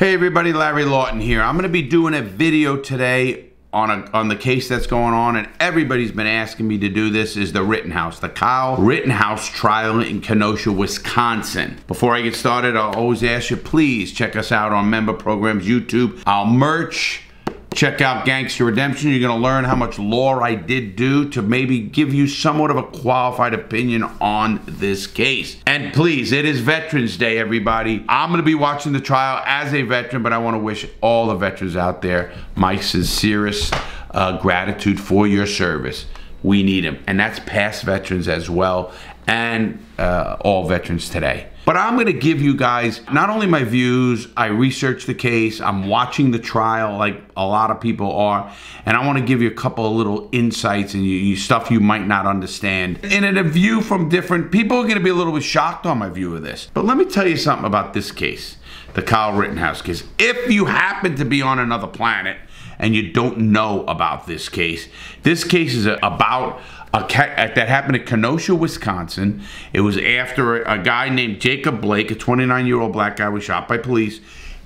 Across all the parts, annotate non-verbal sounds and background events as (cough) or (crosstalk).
Hey everybody, Larry Lawton here. I'm going to be doing a video today on a, on the case that's going on and everybody's been asking me to do this is the Rittenhouse, the Kyle Rittenhouse trial in Kenosha, Wisconsin. Before I get started, I'll always ask you, please check us out on member programs, YouTube, our merch, Check out Gangster Redemption. You're going to learn how much lore I did do to maybe give you somewhat of a qualified opinion on this case. And please, it is Veterans Day, everybody. I'm going to be watching the trial as a veteran, but I want to wish all the veterans out there my sincerest uh, gratitude for your service. We need them. And that's past veterans as well and uh, all veterans today. But I'm going to give you guys not only my views, I researched the case, I'm watching the trial like a lot of people are, and I want to give you a couple of little insights and you, you stuff you might not understand. And in a view from different people are going to be a little bit shocked on my view of this. But let me tell you something about this case, the Kyle Rittenhouse case. If you happen to be on another planet and you don't know about this case, this case is about a, that happened in Kenosha, Wisconsin. It was after a, a guy named Jacob Blake, a 29 year old black guy, was shot by police.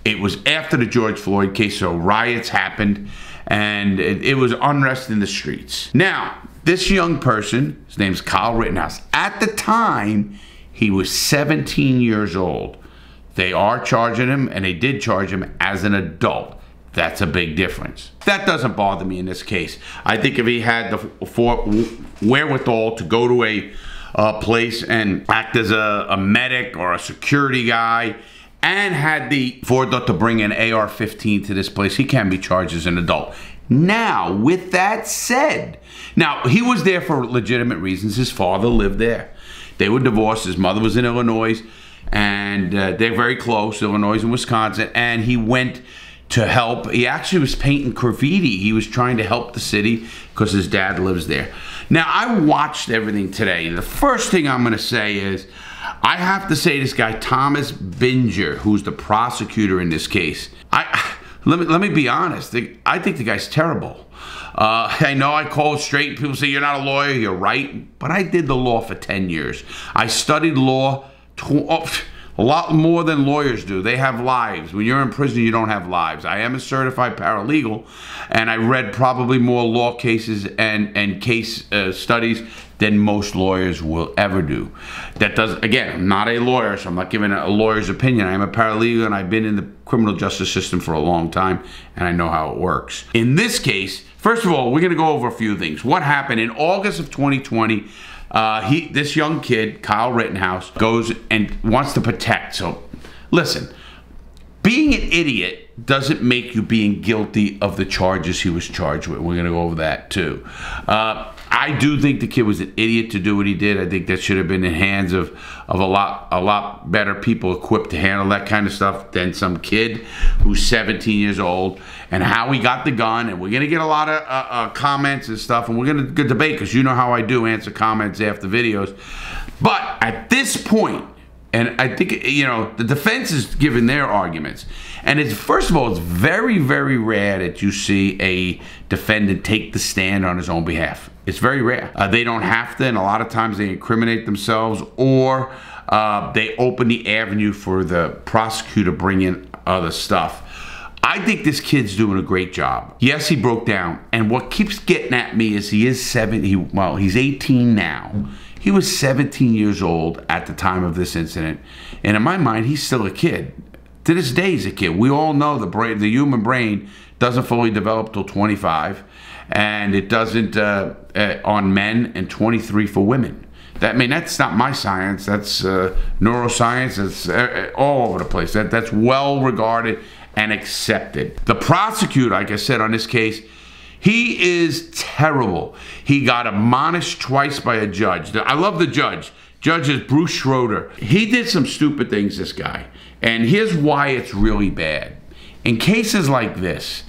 It was after the George Floyd case, so riots happened and it, it was unrest in the streets. Now, this young person, his name's Kyle Rittenhouse, at the time, he was 17 years old. They are charging him, and they did charge him as an adult. That's a big difference. That doesn't bother me in this case. I think if he had the for, wherewithal to go to a, place and act as a, a medic or a security guy and had the forethought to bring an AR-15 to this place, he can be charged as an adult. Now, with that said, now he was there for legitimate reasons. His father lived there. They were divorced. His mother was in Illinois, and uh, they're very close, Illinois and Wisconsin. And he went to help. He actually was painting graffiti. He was trying to help the city because his dad lives there. Now, I watched everything today. The first thing I'm going to say is I have to say this guy, Thomas Binger, who's the prosecutor in this case, I. Let me, let me be honest. I think the guy's terrible. Uh, (laughs) I know I call straight. People say you're not a lawyer. You're right. But I did the law for 10 years. I studied law. Tw- oh, a lot more than lawyers do. They have lives. When you're in prison, you don't have lives. I am a certified paralegal, and I read probably more law cases and and case uh, studies than most lawyers will ever do. That does again, I'm not a lawyer, so I'm not giving a lawyer's opinion. I am a paralegal, and I've been in the criminal justice system for a long time, and I know how it works. In this case, first of all, we're going to go over a few things. What happened in August of 2020? Uh, he, this young kid, Kyle Rittenhouse, goes and wants to protect. So, listen, being an idiot doesn't make you being guilty of the charges he was charged with. We're going to go over that too. Uh, I do think the kid was an idiot to do what he did. I think that should have been in the hands of, of a lot a lot better people equipped to handle that kind of stuff than some kid who's 17 years old and how he got the gun. And we're gonna get a lot of uh, uh, comments and stuff, and we're gonna debate because you know how I do answer comments after videos. But at this point, and I think, you know, the defense is giving their arguments. And it's, first of all, it's very, very rare that you see a defendant take the stand on his own behalf. It's very rare. Uh, they don't have to, and a lot of times they incriminate themselves or uh, they open the avenue for the prosecutor to bring in other stuff. I think this kid's doing a great job. Yes, he broke down. And what keeps getting at me is he is seven, he, well, he's 18 now. He was 17 years old at the time of this incident. And in my mind, he's still a kid. To this day, he's a kid. We all know the brain, the human brain doesn't fully develop till 25, and it doesn't uh, uh, on men and 23 for women. That I mean, that's not my science. That's uh, neuroscience. It's uh, uh, all over the place. That that's well regarded and accepted. The prosecutor, like I said on this case, he is terrible. He got admonished twice by a judge. I love the judge. Judge is Bruce Schroeder. He did some stupid things, this guy. And here's why it's really bad. In cases like this,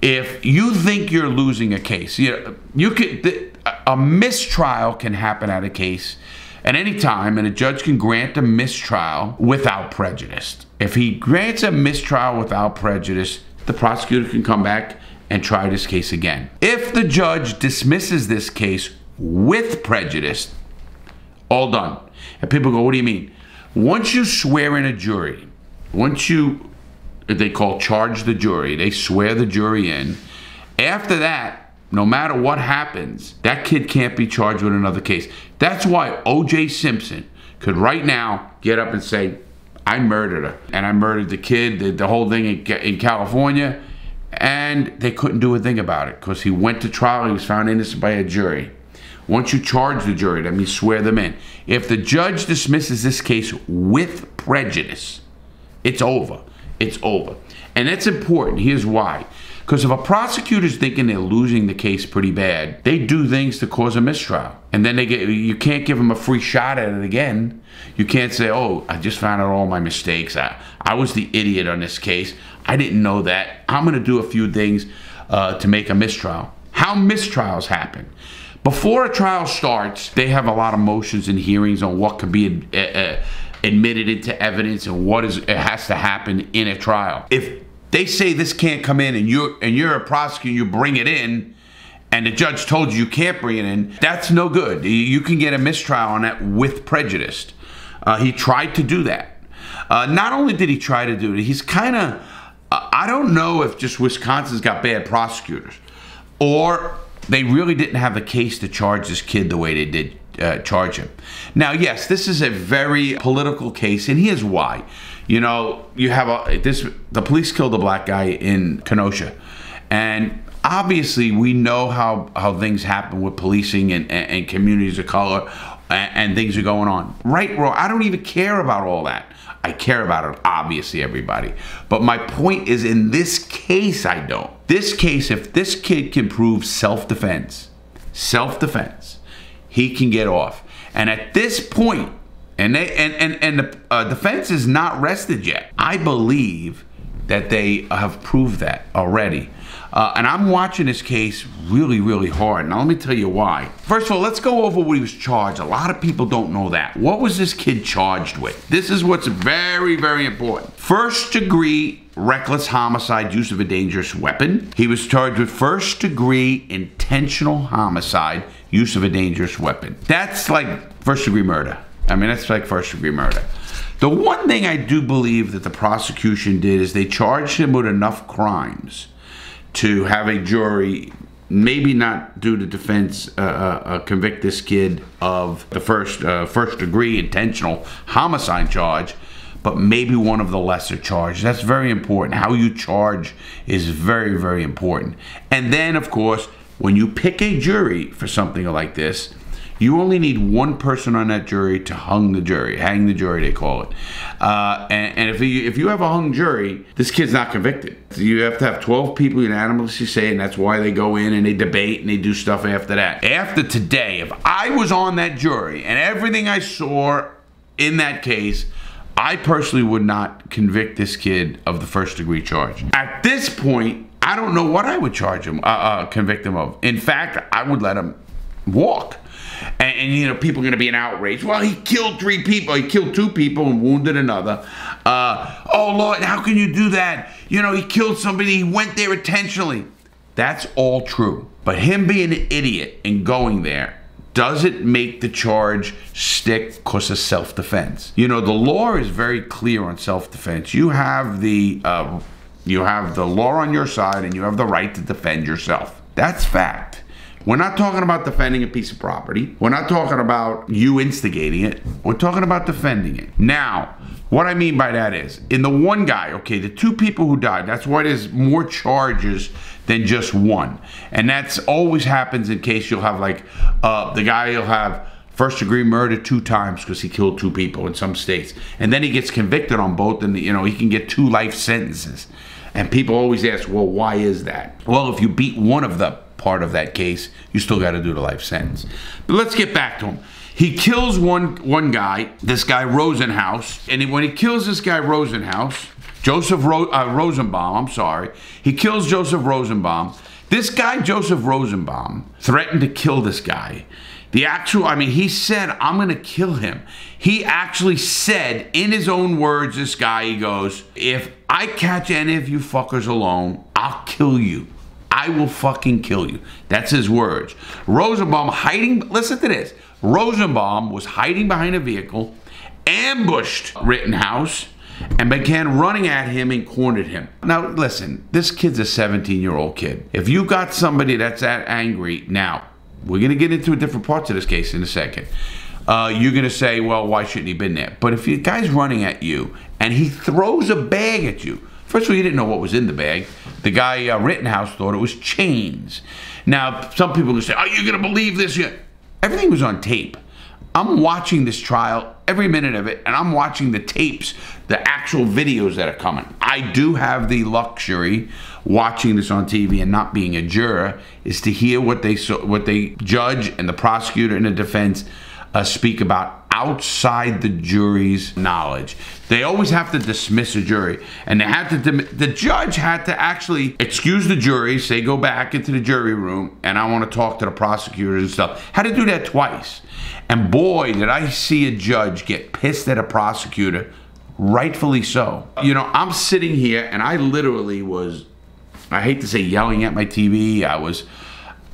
if you think you're losing a case, you know, you could a mistrial can happen at a case at any time, and a judge can grant a mistrial without prejudice. If he grants a mistrial without prejudice, the prosecutor can come back and try this case again. If the judge dismisses this case with prejudice, all done. And people go, what do you mean? Once you swear in a jury, once you they call charge the jury. They swear the jury in. After that, no matter what happens, that kid can't be charged with another case. That's why O.J. Simpson could right now get up and say, I murdered her. And I murdered the kid, the, the whole thing in, in California. And they couldn't do a thing about it because he went to trial. He was found innocent by a jury. Once you charge the jury, that means swear them in. If the judge dismisses this case with prejudice, it's over. It's over. And that's important. Here's why. Because if a prosecutor's thinking they're losing the case pretty bad, they do things to cause a mistrial. And then they get you can't give them a free shot at it again. You can't say, oh, I just found out all my mistakes. I, I was the idiot on this case. I didn't know that. I'm going to do a few things uh, to make a mistrial. How mistrials happen. Before a trial starts, they have a lot of motions and hearings on what could be uh, uh, admitted into evidence and what is it has to happen in a trial. If they say this can't come in and you're and you're a prosecutor, you bring it in, and the judge told you you can't bring it in, that's no good. You can get a mistrial on that with prejudice. Uh, he tried to do that. Uh, not only did he try to do it, he's kind of, uh, I don't know if just Wisconsin's got bad prosecutors or they really didn't have a case to charge this kid the way they did uh, charge him. Now, yes, this is a very political case, and here's why. You know, you have a this the police killed a black guy in Kenosha, and obviously we know how how things happen with policing and, and, and communities of color and, and, things are going on. Right, wrong. I don't even care about all that. I care about it, obviously, everybody. But my point is, in this case, I don't. This case, if this kid can prove self-defense, self-defense, he can get off. And at this point, and they and and and the uh, defense is not rested yet. I believe that they have proved that already. Uh, and I'm watching this case really, really hard. Now, let me tell you why. First of all, let's go over what he was charged. A lot of people don't know that. What was this kid charged with? This is what's very, very important. First degree reckless homicide, use of a dangerous weapon. He was charged with first degree intentional homicide, use of a dangerous weapon. That's like first degree murder. I mean, that's like first degree murder. The one thing I do believe that the prosecution did is they charged him with enough crimes to have a jury maybe not do the defense uh, uh, uh, convict this kid of the first uh, first degree intentional homicide charge but maybe one of the lesser charges. That's very important. How you charge is very very important. And then of course when you pick a jury for something like this you only need one person on that jury to hung the jury, hang the jury, they call it. Uh, and, and, if you if you have a hung jury, this kid's not convicted. You have to have 12 people unanimously say, and that's why they go in and they debate and they do stuff after that. After today, if I was on that jury and everything I saw in that case, I personally would not convict this kid of the first degree charge. At this point, I don't know what I would charge him, uh, uh, convict him of. In fact, I would let him walk. And, and, you know, people are going to be in outrage. Well, he killed three people. He killed two people and wounded another. Uh, oh, Lord, how can you do that? You know, he killed somebody. He went there intentionally. That's all true. But him being an idiot and going there doesn't make the charge stick because of self-defense. You know, the law is very clear on self-defense. You have the uh, you have the law on your side and you have the right to defend yourself. That's fact. We're not talking about defending a piece of property. We're not talking about you instigating it. We're talking about defending it. Now, what I mean by that is, in the one guy, okay, the two people who died, that's why there's more charges than just one. And that's always happens in case you'll have like, uh, the guy will have first degree murder two times because he killed two people in some states. And then he gets convicted on both and, you know, he can get two life sentences. And people always ask, well, why is that? Well, if you beat one of the part of that case, you still got to do the life sentence. But let's get back to him. He kills one one guy, this guy Rosenhaus, and when he kills this guy Rosenhaus, Joseph Ro uh, Rosenbaum, I'm sorry, he kills Joseph Rosenbaum. This guy Joseph Rosenbaum threatened to kill this guy. The actual, I mean, he said, I'm going to kill him. He actually said, in his own words, this guy, he goes, if I catch any of you fuckers alone, I'll kill you. I will fucking kill you. That's his words. Rosenbaum hiding, listen to this. Rosenbaum was hiding behind a vehicle, ambushed Rittenhouse, and began running at him and cornered him. Now, listen, this kid's a 17 year old kid. If you got somebody that's that angry, now, we're going to get into a different parts of this case in a second. Uh, you're going to say, well, why shouldn't he been there? But if the guy's running at you and he throws a bag at you, first of all, he didn't know what was in the bag. The guy, uh, Rittenhouse, thought it was chains. Now, some people will say, are you going to believe this? Yet? Everything was on tape. I'm watching this trial every minute of it, and I'm watching the tapes, the actual videos that are coming. I do have the luxury watching this on TV and not being a juror is to hear what they what they judge and the prosecutor and the defense uh, speak about outside the jury's knowledge. They always have to dismiss a jury, and they have to. The judge had to actually excuse the jury, say go back into the jury room, and I want to talk to the prosecutors and stuff. Had to do that twice, and boy, did I see a judge get pissed at a prosecutor. Rightfully so. You know, I'm sitting here, and I literally was. I hate to say yelling at my TV. I was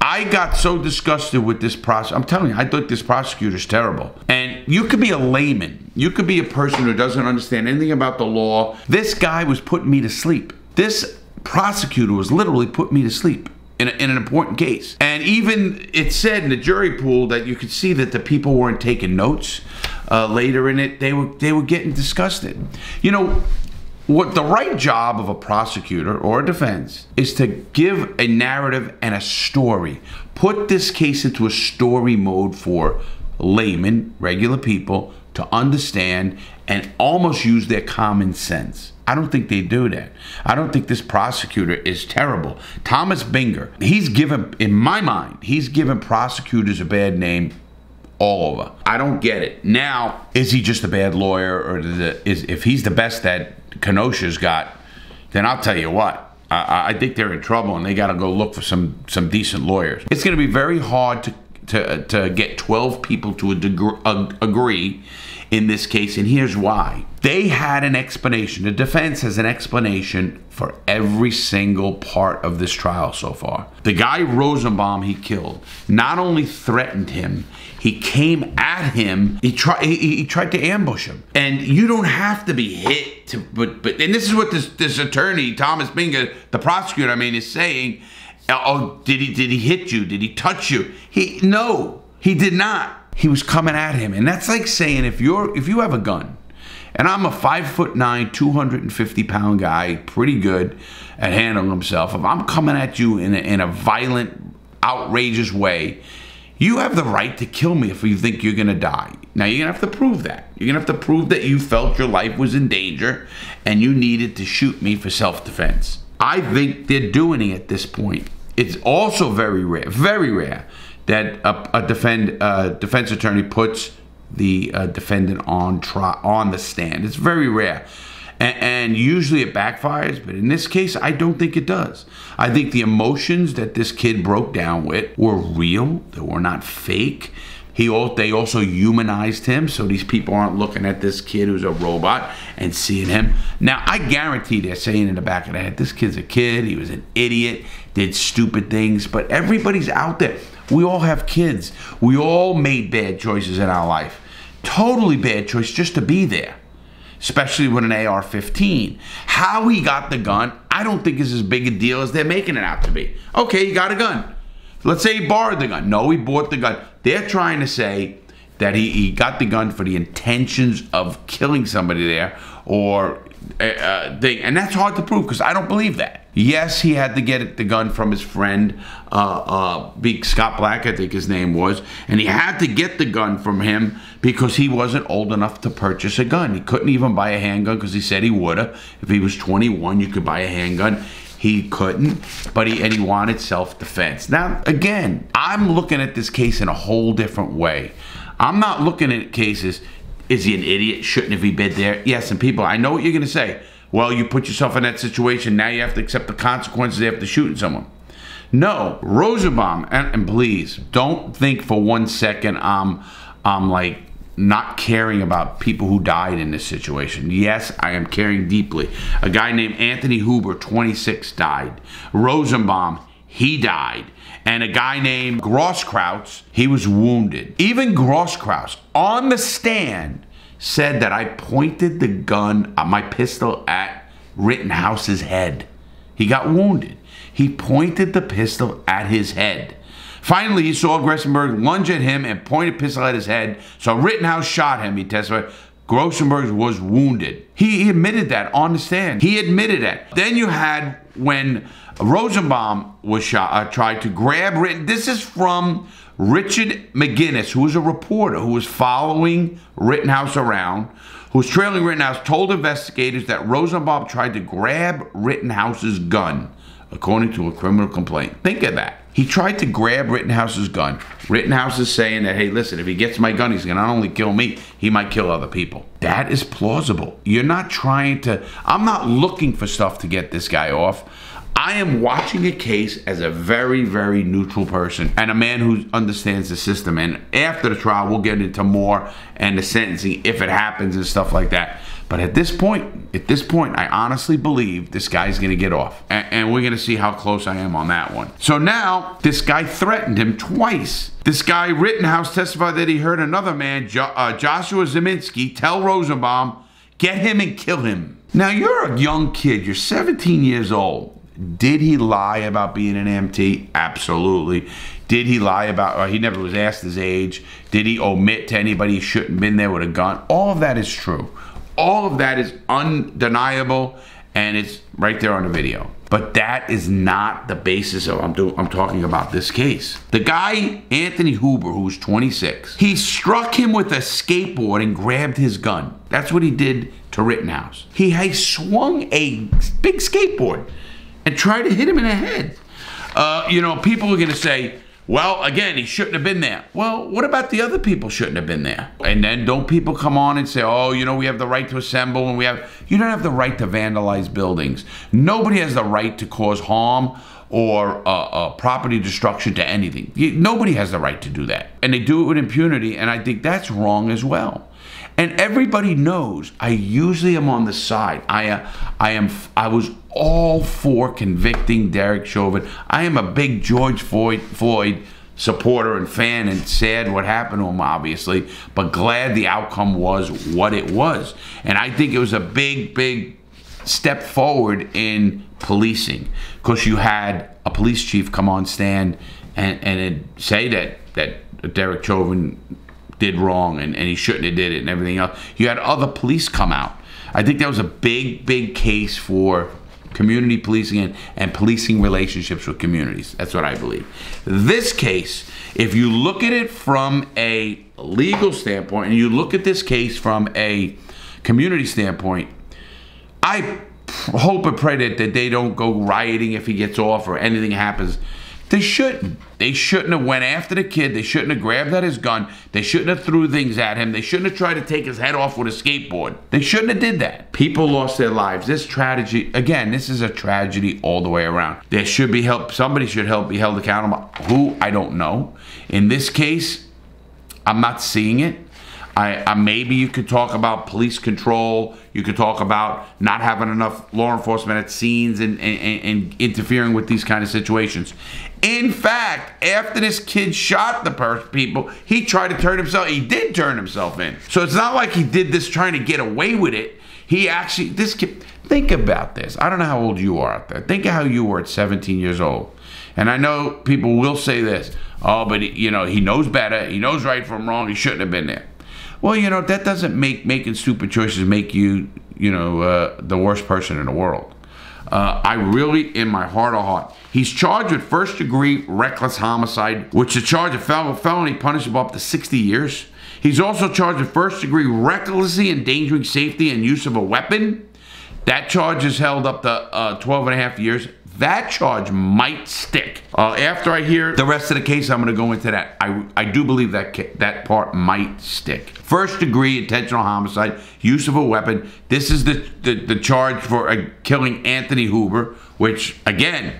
I got so disgusted with this process. I'm telling you, I thought this prosecutor's terrible. And you could be a layman. You could be a person who doesn't understand anything about the law. This guy was putting me to sleep. This prosecutor was literally putting me to sleep. In, a, in, an important case. And even it said in the jury pool that you could see that the people weren't taking notes uh, later in it. They were they were getting disgusted. You know, what the right job of a prosecutor or a defense is to give a narrative and a story. Put this case into a story mode for laymen, regular people, to understand and almost use their common sense. I don't think they do that. I don't think this prosecutor is terrible. Thomas Binger, he's given, in my mind, he's given prosecutors a bad name all over. I don't get it. Now, is he just a bad lawyer, or is if he's the best that Kenosha's got, then I'll tell you what. I, I think they're in trouble, and they got to go look for some some decent lawyers. It's going to be very hard to to to get 12 people to a degree, uh, agree in this case, and here's why. They had an explanation. The defense has an explanation for every single part of this trial so far. The guy Rosenbaum he killed not only threatened him, he came at him. He tried. He, he, tried to ambush him, and you don't have to be hit. To, but but and this is what this this attorney Thomas Binger, the prosecutor, I mean, is saying. Uh, oh, did he did he hit you? Did he touch you? He no, he did not he was coming at him. And that's like saying if you're if you have a gun, and I'm a five foot nine, 250 pound guy, pretty good at handling himself. If I'm coming at you in a, in a violent, outrageous way, you have the right to kill me if you think you're gonna die. Now you're gonna have to prove that. You're gonna have to prove that you felt your life was in danger and you needed to shoot me for self-defense. I think they're doing it at this point. It's also very rare, very rare that a, a defend uh, defense attorney puts the uh, defendant on tri- on the stand. It's very rare. And, and usually it backfires, but in this case, I don't think it does. I think the emotions that this kid broke down with were real, they were not fake. He they also humanized him, so these people aren't looking at this kid who's a robot and seeing him. Now, I guarantee they're saying in the back of their head, this kid's a kid, he was an idiot, did stupid things, but everybody's out there. We all have kids. We all made bad choices in our life. Totally bad choice just to be there, especially with an AR 15. How he got the gun, I don't think is as big a deal as they're making it out to be. Okay, he got a gun. Let's say he borrowed the gun. No, he bought the gun. They're trying to say that he, he got the gun for the intentions of killing somebody there or uh, uh thing. And that's hard to prove because I don't believe that. Yes, he had to get the gun from his friend, uh, uh, Big Scott Black, I think his name was, and he had to get the gun from him because he wasn't old enough to purchase a gun. He couldn't even buy a handgun because he said he would have. If he was 21, you could buy a handgun. He couldn't, but he and he wanted self-defense. Now, again, I'm looking at this case in a whole different way. I'm not looking at cases. Is he an idiot? Shouldn't have he been there? Yes, and people, I know what you're going to say well, you put yourself in that situation. Now you have to accept the consequences after shooting someone. No, Rosenbaum, and, and please don't think for one second I'm, I'm like not caring about people who died in this situation. Yes, I am caring deeply. A guy named Anthony Huber, 26, died. Rosenbaum, he died. And a guy named Grosskreutz, he was wounded. Even Grosskreutz, on the stand, said that I pointed the gun, uh, my pistol, at Rittenhouse's head. He got wounded. He pointed the pistol at his head. Finally, he saw Grossenberg lunge at him and point a pistol at his head. So Rittenhouse shot him, he testified. Grossenberg was wounded. He admitted that on the stand. He admitted it. Then you had when Rosenbaum was shot, uh, tried to grab. This is from Richard McGinnis, who was a reporter who was following Rittenhouse around, who was trailing Rittenhouse, told investigators that Rosenbaum tried to grab Rittenhouse's gun, according to a criminal complaint. Think of that. He tried to grab Rittenhouse's gun. Rittenhouse is saying that, hey, listen, if he gets my gun, he's going to not only kill me, he might kill other people. That is plausible. You're not trying to, I'm not looking for stuff to get this guy off. I am watching a case as a very, very neutral person and a man who understands the system. And after the trial, we'll get into more and the sentencing if it happens and stuff like that. But at this point, at this point, I honestly believe this guy's to get off. And, and we're to see how close I am on that one. So now, this guy threatened him twice. This guy, Rittenhouse, testified that he heard another man, jo uh, Joshua Ziminski, tell Rosenbaum, get him and kill him. Now, you're a young kid. You're 17 years old. Did he lie about being an MT? Absolutely. Did he lie about, or he never was asked his age? Did he omit to anybody he shouldn't have been there with a gun? All of that is true. All of that is undeniable and it's right there on the video. But that is not the basis of I'm doing I'm talking about this case. The guy, Anthony Huber, who's 26, he struck him with a skateboard and grabbed his gun. That's what he did to Rittenhouse. He, he swung a big skateboard and try to hit him in the head. Uh, you know, people are gonna say, well, again, he shouldn't have been there. Well, what about the other people shouldn't have been there? And then don't people come on and say, oh, you know, we have the right to assemble and we have, you don't have the right to vandalize buildings. Nobody has the right to cause harm or uh, uh, property destruction to anything. Nobody has the right to do that. And they do it with impunity, and I think that's wrong as well. And everybody knows I usually am on the side. I, uh, I am. I was all for convicting Derek Chauvin. I am a big George Floyd, Floyd supporter and fan, and sad what happened to him, obviously. But glad the outcome was what it was. And I think it was a big, big step forward in policing because you had a police chief come on stand and and say that that Derek Chauvin did wrong and, and he shouldn't have did it and everything else. You had other police come out. I think that was a big, big case for community policing and, and policing relationships with communities. That's what I believe. This case, if you look at it from a legal standpoint and you look at this case from a community standpoint, I hope and pray that, that they don't go rioting if he gets off or anything happens. They shouldn't. They shouldn't have went after the kid. They shouldn't have grabbed at his gun. They shouldn't have threw things at him. They shouldn't have tried to take his head off with a skateboard. They shouldn't have did that. People lost their lives. This tragedy, again, this is a tragedy all the way around. There should be help. Somebody should help be held accountable. Who? I don't know. In this case, I'm not seeing it. I, I, maybe you could talk about police control. You could talk about not having enough law enforcement at scenes and, and, and interfering with these kind of situations. In fact, after this kid shot the people, he tried to turn himself. He did turn himself in. So it's not like he did this trying to get away with it. He actually, this kid. Think about this. I don't know how old you are out there. Think of how you were at 17 years old. And I know people will say this. Oh, but he, you know he knows better. He knows right from wrong. He shouldn't have been there. Well, you know, that doesn't make making stupid choices make you, you know, uh, the worst person in the world. Uh, I really, in my heart of heart, he's charged with first degree reckless homicide, which is a charge of fel felony punishable up to 60 years. He's also charged with first degree recklessly endangering safety and use of a weapon. That charge is held up to uh, 12 and a half years that charge might stick. Uh, after I hear the rest of the case, I'm going to go into that. I, I do believe that that part might stick. First degree intentional homicide, use of a weapon. This is the, the, the charge for uh, killing Anthony Hoover, which, again,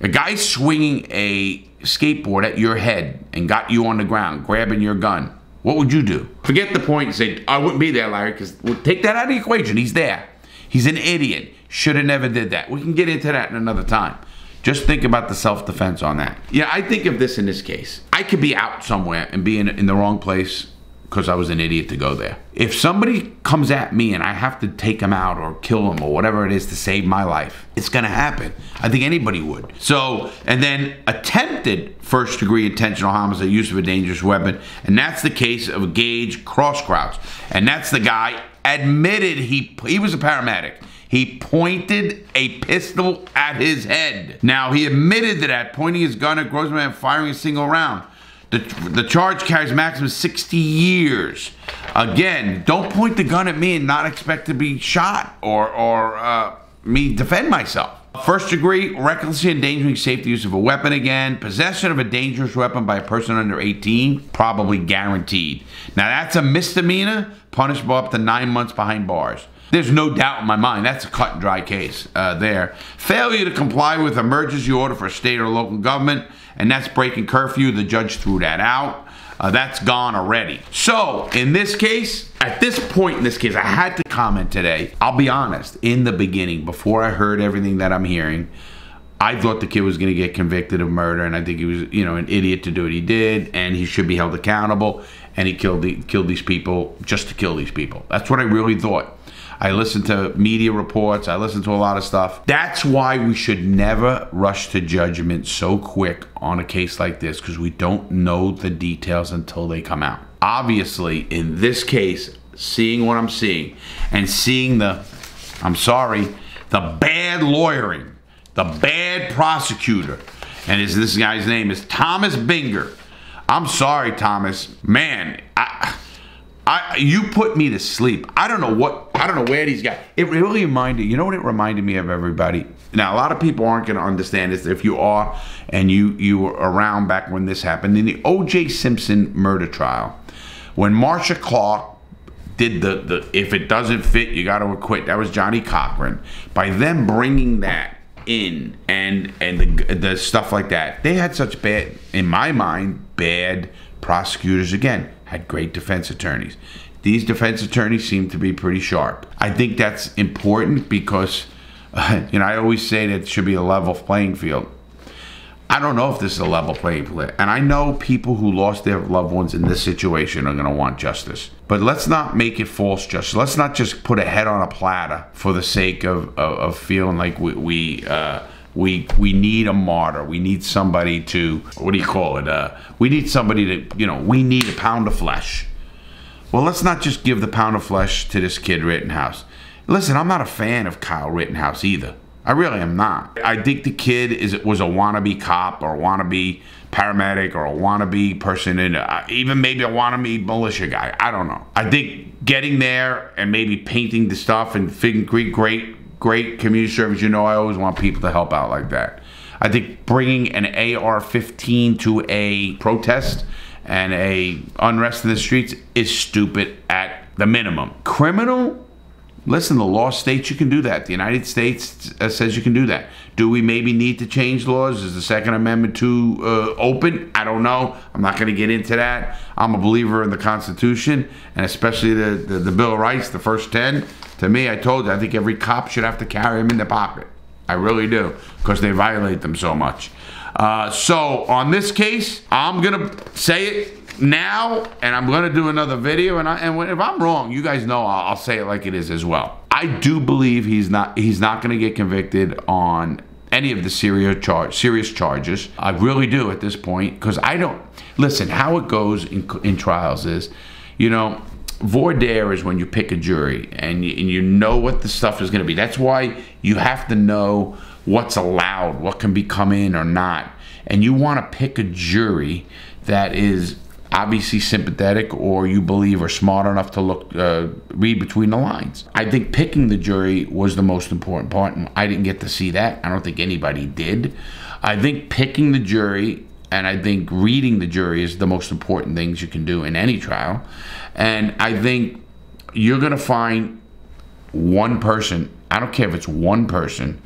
a guy swinging a skateboard at your head and got you on the ground, grabbing your gun. What would you do? Forget the point and say, I wouldn't be there, Larry, because we'll take that out of the equation. He's there. He's an idiot. Should have never did that. We can get into that in another time. Just think about the self-defense on that. Yeah, I think of this in this case. I could be out somewhere and be in, in the wrong place because I was an idiot to go there. If somebody comes at me and I have to take them out or kill them or whatever it is to save my life, it's to happen. I think anybody would. So, and then attempted first degree intentional homicide, use of a dangerous weapon, and that's the case of Gaige Grosskreutz. And that's the guy admitted he he was a paramedic. He pointed a pistol at his head. Now, he admitted to that, pointing his gun at Grossman and firing a single round. The, the charge carries maximum 60 years. Again, don't point the gun at me and not expect to be shot or, or uh, me defend myself. First degree, recklessly endangering safety use of a weapon again. Possession of a dangerous weapon by a person under 18, probably guaranteed. Now that's a misdemeanor, punishable up to nine months behind bars. There's no doubt in my mind that's a cut and dry case uh, there. Failure to comply with emergency order for state or local government, and that's breaking curfew. The judge threw that out. Uh, that's gone already. So, in this case, at this point in this case, I had to comment today. I'll be honest, in the beginning, before I heard everything that I'm hearing, I thought the kid was going to get convicted of murder, and I think he was, you know, an idiot to do what he did, and he should be held accountable. And he killed the, killed these people just to kill these people. That's what I really thought. I listen to media reports. I listen to a lot of stuff. That's why we should never rush to judgment so quick on a case like this because we don't know the details until they come out. Obviously, in this case, seeing what I'm seeing and seeing the, I'm sorry, the bad lawyering, the bad prosecutor, and his, this guy's name is Thomas Binger. I'm sorry, Thomas. Man, I you put me to sleep. I don't know what, I don't know where these guys, it really reminded, you know what it reminded me of everybody? Now, a lot of people aren't going to understand this. If you are, and you, you were around back when this happened, in the O.J. Simpson murder trial, when Marcia Clark did the, the if it doesn't fit, you got to acquit, that was Johnnie Cochran. By them bringing that in and and the, the stuff like that, they had such bad, in my mind, bad prosecutors again had great defense attorneys. These defense attorneys seem to be pretty sharp. I think that's important because, (laughs) you know, I always say that it should be a level playing field. I don't know if this is a level playing field. And I know people who lost their loved ones in this situation are going to want justice. But let's not make it false justice. Let's not just put a head on a platter for the sake of, of, of feeling like we, we uh, we we need a martyr. We need somebody to what do you call it? Uh, we need somebody to you know we need a pound of flesh. Well, let's not just give the pound of flesh to this kid Rittenhouse. Listen, I'm not a fan of Kyle Rittenhouse either. I really am not. I think the kid is was a wannabe cop or a wannabe paramedic or a wannabe person in even maybe a wannabe militia guy. I don't know. I think getting there and maybe painting the stuff and figuring great great community service. You know, I always want people to help out like that. I think bringing an AR-15 to a protest and a unrest in the streets is stupid at the minimum. Criminal? Listen, the law states you can do that. The United States uh, says you can do that. Do we maybe need to change laws? Is the Second Amendment too uh, open? I don't know. I'm not going to get into that. I'm a believer in the Constitution and especially the, the, the Bill of Rights, the first 10. To me, I told you, I think every cop should have to carry them in their pocket. I really do, because they violate them so much. Uh, so on this case, I'm gonna say it now, and I'm gonna do another video. And, I, and if I'm wrong, you guys know I'll, I'll say it like it is as well. I do believe he's not he's not gonna get convicted on any of the serious serious charges. I really do at this point because I don't listen. How it goes in, in trials is, you know, voir dire is when you pick a jury and you, and you know what the stuff is going to be. That's why you have to know what's allowed, what can be come in or not. And you want to pick a jury that is obviously sympathetic or you believe are smart enough to look uh, read between the lines. I think picking the jury was the most important part and I didn't get to see that. I don't think anybody did. I think picking the jury and I think reading the jury is the most important things you can do in any trial. And I think you're going to find one person, I don't care if it's one person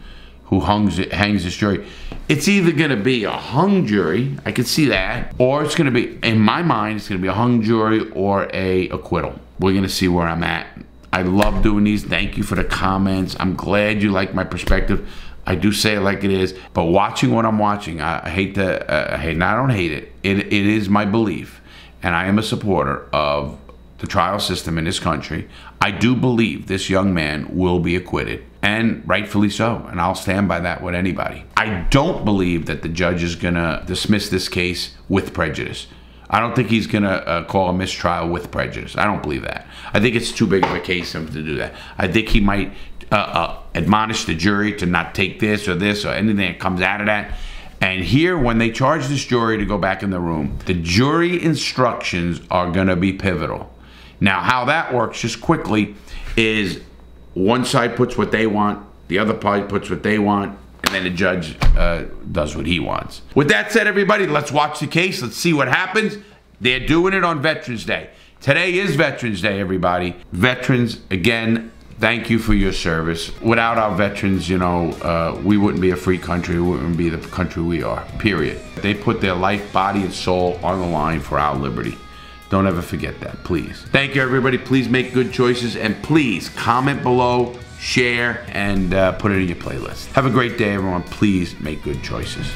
who hangs, hangs this jury. It's either going to be a hung jury, I could see that, or it's going to be, in my mind, it's going to be a hung jury or a acquittal. We're going to see where I'm at. I love doing these. Thank you for the comments. I'm glad you like my perspective. I do say it like it is, but watching what I'm watching, I, hate to, uh, I hate, I don't hate it. it. It is my belief, and I am a supporter of the trial system in this country, I do believe this young man will be acquitted, and rightfully so. And I'll stand by that with anybody. I don't believe that the judge is going to dismiss this case with prejudice. I don't think he's going to uh, call a mistrial with prejudice. I don't believe that. I think it's too big of a case for him to do that. I think he might uh, uh, admonish the jury to not take this or this or anything that comes out of that. And here, when they charge this jury to go back in the room, the jury instructions are going to be pivotal. Now, how that works, just quickly, is one side puts what they want, the other party puts what they want, and then the judge uh, does what he wants. With that said, everybody, let's watch the case. Let's see what happens. They're doing it on Veterans Day. Today is Veterans Day, everybody. Veterans, again, thank you for your service. Without our veterans, you know, uh, we wouldn't be a free country. We wouldn't be the country we are, period. They put their life, body, and soul on the line for our liberty. Don't ever forget that, please. Thank you, everybody. Please make good choices and please comment below, share, and uh, put it in your playlist. Have a great day, everyone. Please make good choices.